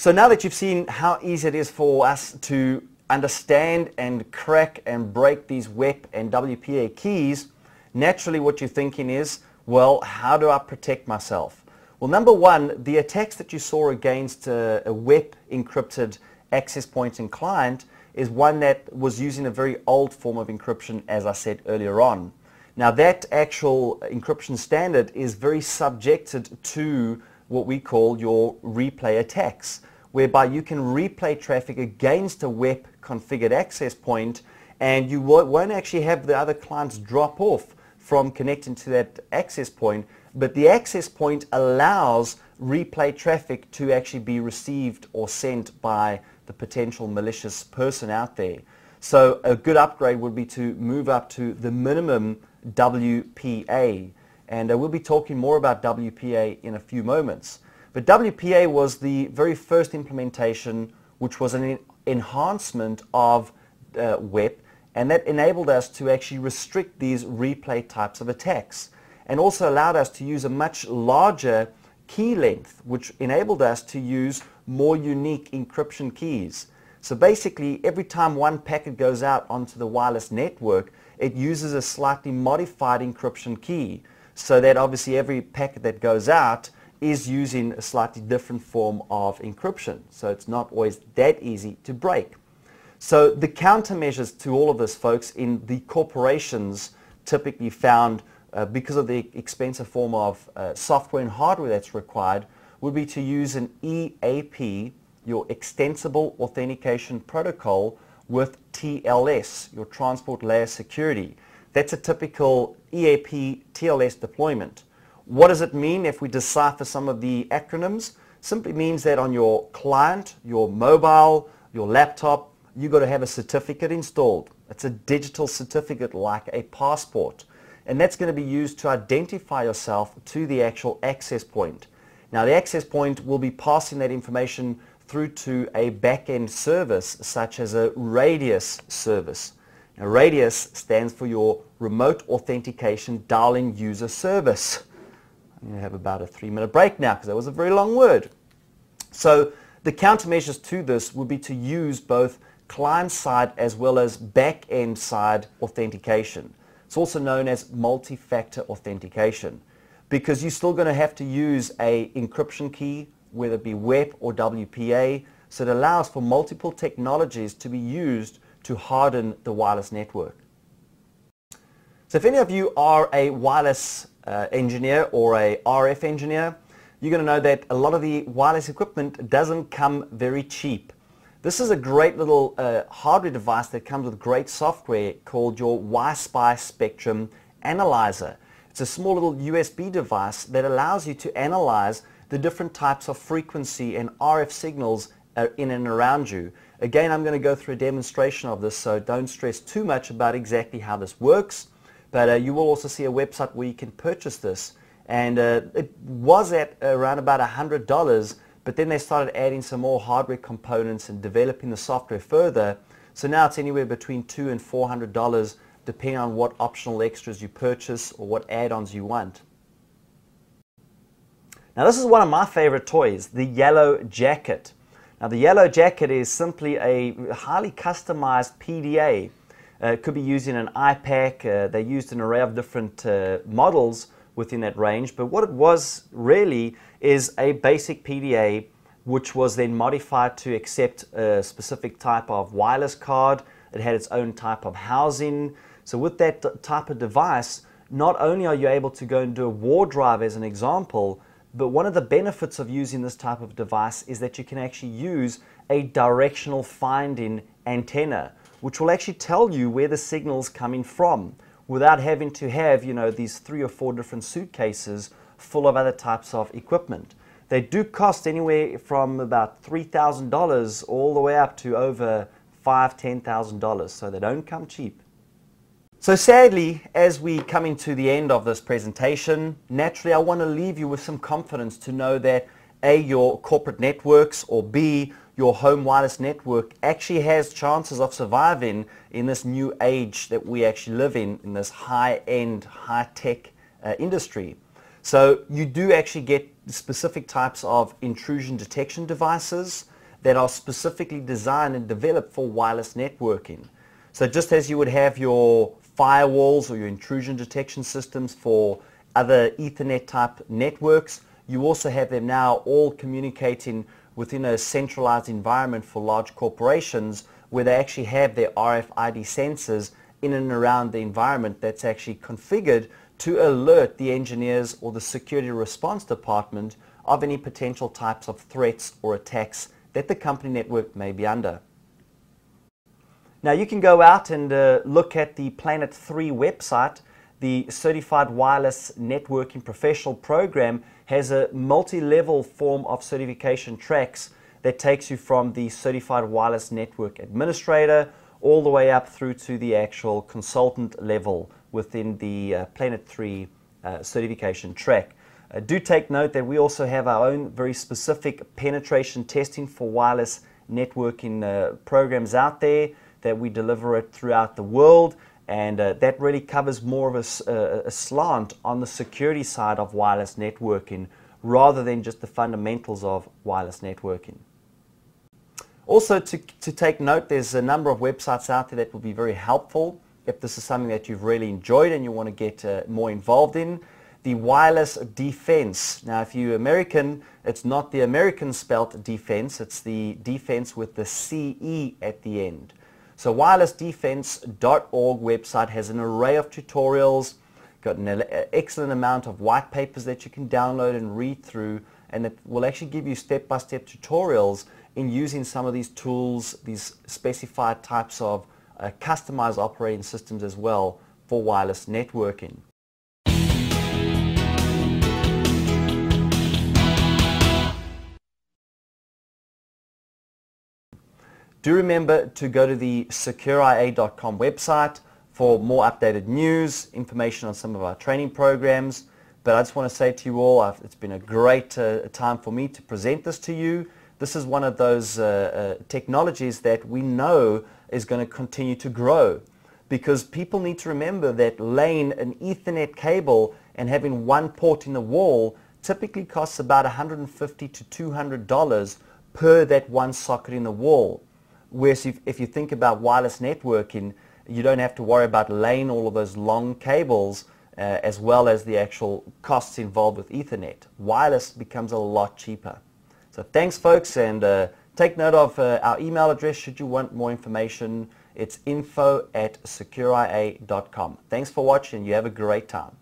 So now that you've seen how easy it is for us to understand and crack and break these WEP and WPA keys, naturally what you're thinking is, well, how do I protect myself? Well, number one, the attacks that you saw against uh, a, a WEP encrypted access point and client is one that was using a very old form of encryption, as I said earlier on. Now, that actual encryption standard is very subjected to what we call your replay attacks, whereby you can replay traffic against a WEP configured access point and you won't actually have the other clients drop off from connecting to that access point, but the access point allows replay traffic to actually be received or sent by the potential malicious person out there. So a good upgrade would be to move up to the minimum WPA and uh, we'll be talking more about WPA in a few moments. But WPA was the very first implementation which was an enhancement of uh, WEP and that enabled us to actually restrict these replay types of attacks and also allowed us to use a much larger key length which enabled us to use more unique encryption keys. So basically every time one packet goes out onto the wireless network it uses a slightly modified encryption key so that obviously every packet that goes out is using a slightly different form of encryption. So it's not always that easy to break. So the countermeasures to all of this, folks, in the corporations typically found uh, because of the expensive form of uh, software and hardware that's required would be to use an EAP, your Extensible Authentication Protocol, with TLS, your Transport Layer Security. That's a typical EAP TLS deployment. What does it mean if we decipher some of the acronyms? Simply means that on your client, your mobile, your laptop, you've got to have a certificate installed. It's a digital certificate like a passport. And that's going to be used to identify yourself to the actual access point. Now the access point will be passing that information through to a back-end service such as a Radius service. Now, Radius stands for your Remote Authentication Dialing User Service. I'm going to have about a three-minute break now because that was a very long word. So the countermeasures to this would be to use both client-side as well as back-end side authentication. It's also known as multi-factor authentication because you're still going to have to use a encryption key, whether it be WEP or WPA, so it allows for multiple technologies to be used to harden the wireless network. So if any of you are a wireless uh, engineer or a RF engineer, you're going to know that a lot of the wireless equipment doesn't come very cheap. This is a great little uh, hardware device that comes with great software called your Wi-Spy Spectrum Analyzer. It's a small little USB device that allows you to analyze the different types of frequency and RF signals uh, in and around you. Again, I'm going to go through a demonstration of this, so don't stress too much about exactly how this works. But uh, you will also see a website where you can purchase this. And uh, it was at around about $100, but then they started adding some more hardware components and developing the software further. So now it's anywhere between two and $400 depending on what optional extras you purchase or what add-ons you want. Now this is one of my favorite toys, the Yellow Jacket. Now the yellow jacket is simply a highly customized PDA. Uh, it could be using an iPAQ. Uh, they used an array of different uh, models within that range. But what it was really is a basic PDA which was then modified to accept a specific type of wireless card. It had its own type of housing. So with that type of device, not only are you able to go and do a war drive as an example, but one of the benefits of using this type of device is that you can actually use a directional finding antenna, which will actually tell you where the signal's coming from without having to have, you know, these three or four different suitcases full of other types of equipment. They do cost anywhere from about $3,000 all the way up to over five, $10,000, so they don't come cheap. So sadly, as we come into the end of this presentation, naturally I want to leave you with some confidence to know that A, your corporate networks, or B, your home wireless network actually has chances of surviving in this new age that we actually live in, in this high-end, high-tech uh, industry. So you do actually get specific types of intrusion detection devices, that are specifically designed and developed for wireless networking. So just as you would have your firewalls or your intrusion detection systems for other Ethernet type networks, you also have them now all communicating within a centralized environment for large corporations where they actually have their RFID sensors in and around the environment that's actually configured to alert the engineers or the security response department of any potential types of threats or attacks that the company network may be under. Now you can go out and uh, look at the Planet 3 website. The Certified Wireless Networking Professional Program has a multi-level form of certification tracks that takes you from the Certified Wireless Network Administrator all the way up through to the actual consultant level within the uh, Planet 3 uh, certification track. Uh, do take note that we also have our own very specific penetration testing for wireless networking uh, programs out there that we deliver it throughout the world and uh, that really covers more of a, a, slant on the security side of wireless networking rather than just the fundamentals of wireless networking. Also to, to take note, there's a number of websites out there that will be very helpful if this is something that you've really enjoyed and you want to get uh, more involved in. The wireless defense. Now if you're American, it's not the American spelt defense, it's the defense with the CE at the end. So wirelessdefense.org website has an array of tutorials, got an excellent amount of white papers that you can download and read through, and it will actually give you step-by-step tutorials in using some of these tools, these specified types of uh, customized operating systems as well for wireless networking. Do remember to go to the secureia.com website for more updated news, information on some of our training programs. But I just want to say to you all, I've, it's been a great uh, time for me to present this to you. This is one of those uh, uh, technologies that we know is going to continue to grow because people need to remember that laying an Ethernet cable and having one port in the wall typically costs about 150 to $200 per that one socket in the wall. Whereas if, if you think about wireless networking, you don't have to worry about laying all of those long cables uh, as well as the actual costs involved with Ethernet. Wireless becomes a lot cheaper. So thanks folks and uh, take note of uh, our email address should you want more information. It's info at secureia.com. Thanks for watching. You have a great time.